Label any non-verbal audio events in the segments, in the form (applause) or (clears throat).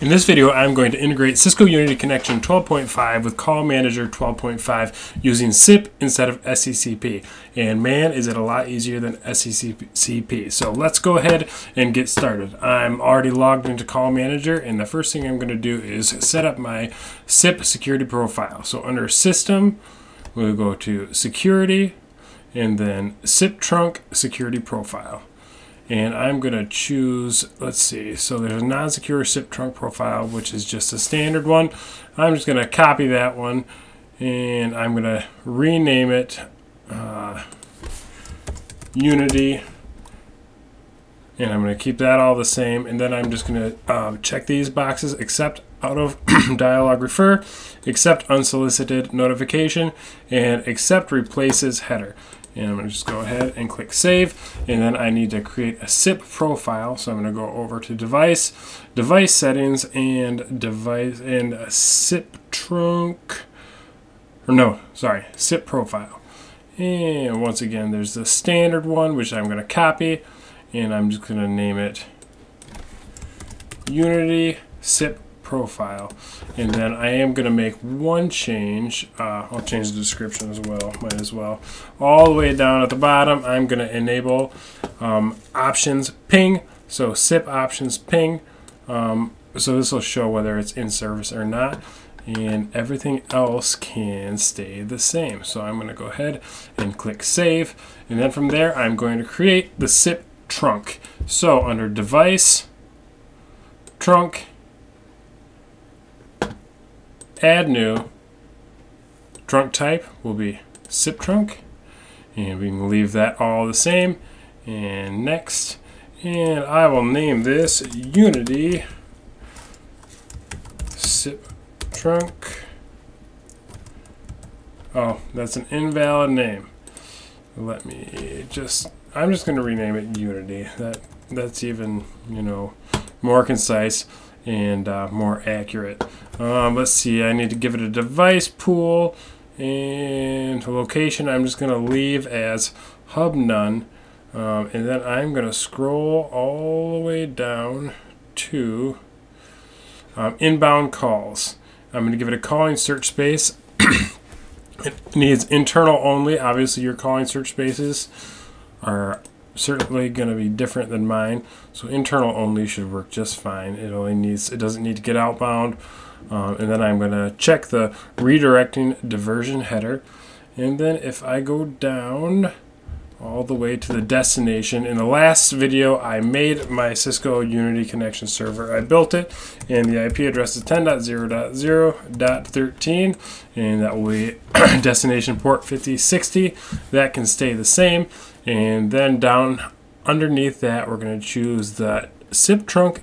In this video, I'm going to integrate Cisco Unity Connection 12.5 with Call Manager 12.5 using SIP instead of SCCP. And man, is it a lot easier than SCCP. So let's go ahead and get started. I'm already logged into Call Manager, and the first thing I'm going to do is set up my SIP security profile. So under System, we'll go to Security, and then SIP Trunk Security Profile and I'm going to choose, let's see, so there's a non-secure SIP trunk profile, which is just a standard one. I'm just going to copy that one, and I'm going to rename it uh, Unity, and I'm going to keep that all the same, and then I'm just going to uh, check these boxes, accept out of (clears throat) dialog refer, accept unsolicited notification, and accept replaces header. And I'm to just go ahead and click save. And then I need to create a SIP profile. So I'm to go over to device, device settings, and device and SIP trunk. Or no, sorry, SIP profile. And once again, there's the standard one, which I'm going to copy. And I'm just going to name it Unity SIP profile. And then I am going to make one change. Uh, I'll change the description as well. Might as well. All the way down at the bottom, I'm going to enable um, options ping. So SIP options ping. Um, so this will show whether it's in service or not. And everything else can stay the same. So I'm going to go ahead and click save. And then from there, I'm going to create the SIP trunk. So under device, trunk, add new. Trunk type will be SIP trunk and we can leave that all the same. And next and I will name this Unity SIP trunk. Oh that's an invalid name. Let me just I'm just going to rename it Unity. That that's even you know more concise and uh, more accurate. Um, let's see, I need to give it a device pool and location I'm just going to leave as hub none. Um, and then I'm going to scroll all the way down to um, inbound calls. I'm going to give it a calling search space. (coughs) it needs internal only. Obviously, your calling search spaces are certainly going to be different than mine. So internal only should work just fine. It only needs, it doesn't need to get outbound. Um, and then I'm going to check the redirecting diversion header. And then if I go down all the way to the destination. In the last video, I made my Cisco Unity connection server. I built it, and the IP address is 10.0.0.13, and that will be (coughs) destination port 5060. That can stay the same. And then down underneath that, we're going to choose the SIP trunk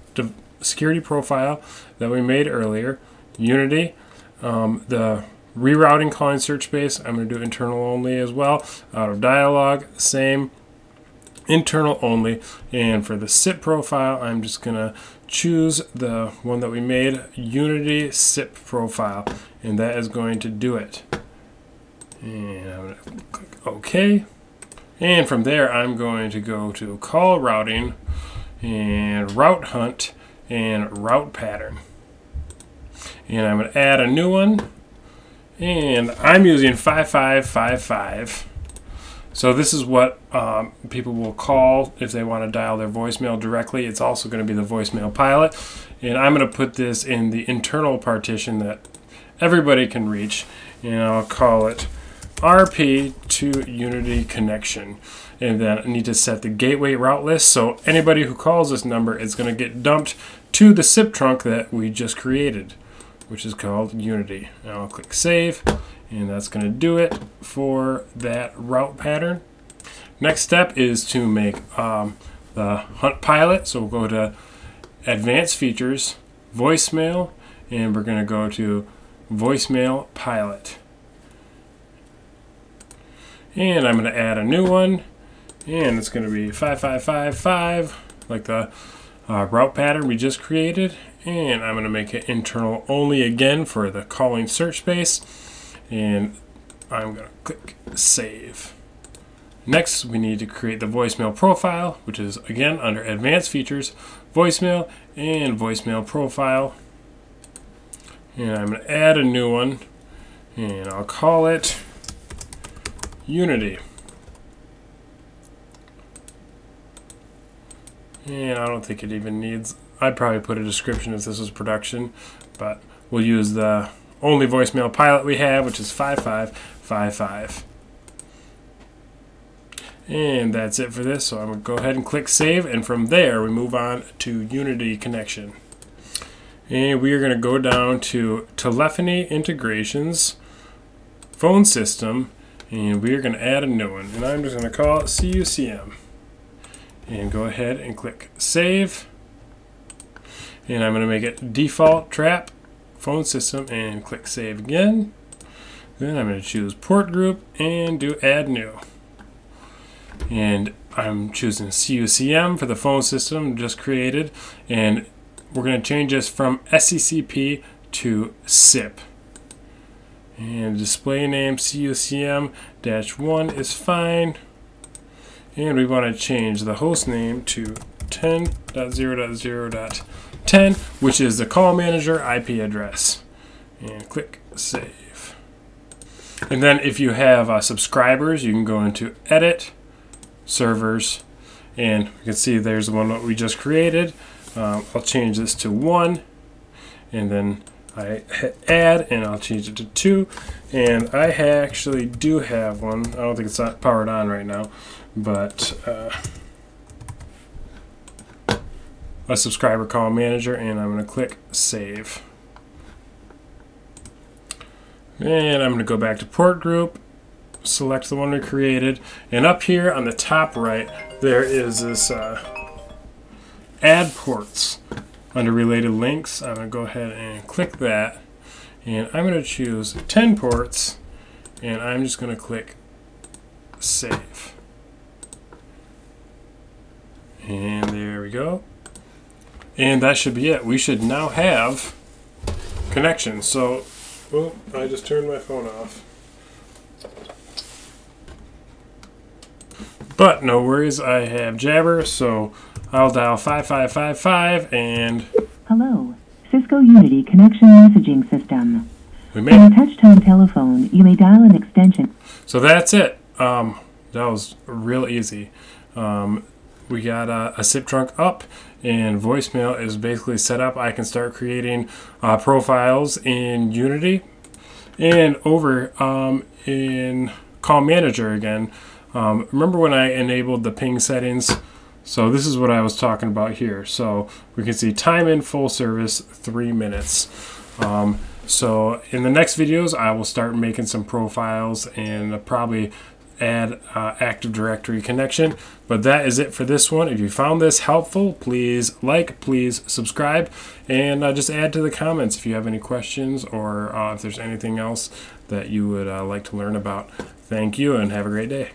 security profile that we made earlier, Unity, um, the rerouting calling search space. I'm going to do internal only as well. Out of dialog, same internal only. And for the SIP profile, I'm just going to choose the one that we made, Unity SIP profile. And that is going to do it. And I'm going to click OK. And from there, I'm going to go to call routing and route hunt and route pattern. And I'm going to add a new one. And I'm using 5555. So this is what um, people will call if they want to dial their voicemail directly. It's also going to be the voicemail pilot. And I'm going to put this in the internal partition that everybody can reach. And I'll call it RP to Unity connection. And then I need to set the gateway route list. So anybody who calls this number is going to get dumped to the SIP trunk that we just created, which is called Unity. Now I'll click save, and that's going to do it for that route pattern. Next step is to make um, the Hunt Pilot. So we'll go to Advanced Features, Voicemail, and we're going to go to Voicemail Pilot. And I'm going to add a new one. And it's going to be 5555, like the uh, route pattern we just created. And I'm going to make it internal only again for the calling search space. And I'm going to click save. Next, we need to create the voicemail profile, which is again under advanced features, voicemail and voicemail profile. And I'm going to add a new one. And I'll call it Unity. And I don't think it even needs, I'd probably put a description if this was production, but we'll use the only voicemail pilot we have, which is 5555. And that's it for this. So I'm going to go ahead and click save. And from there, we move on to Unity connection. And we are going to go down to telephony integrations, phone system, and we are going to add a new one. And I'm just going to call it CUCM. And go ahead and click save. And I'm going to make it default trap phone system and click save again. Then I'm going to choose port group and do add new and I'm choosing CUCM for the phone system just created and we're going to change this from SCCP to SIP and display name CUCM-1 is fine and we want to change the host name to 10.0.0.10 which is the call manager IP address. And click save. And then if you have uh, subscribers you can go into edit servers and you can see there's the one that we just created. Um, I'll change this to one and then I hit add and I'll change it to two. And I actually do have one. I don't think it's powered on right now but uh, a subscriber call manager and I'm going to click save. And I'm going to go back to port group select the one we created, and up here on the top right, there is this uh, add ports under related links. I'm going to go ahead and click that, and I'm going to choose 10 ports, and I'm just going to click save. And there we go. And that should be it. We should now have connection. So, oh, I just turned my phone off. But no worries, I have Jabber, so I'll dial 5555 and. Hello, Cisco Unity Connection Messaging System. We made On a touch-tone telephone, you may dial an extension. So that's it. Um, that was real easy. Um, we got a, a SIP trunk up, and voicemail is basically set up. I can start creating uh, profiles in Unity, and over um, in Call Manager again. Um, remember when I enabled the ping settings? So this is what I was talking about here. So we can see time in full service, three minutes. Um, so in the next videos, I will start making some profiles and probably add uh, Active Directory connection. But that is it for this one. If you found this helpful, please like, please subscribe, and uh, just add to the comments if you have any questions or uh, if there's anything else that you would uh, like to learn about. Thank you and have a great day.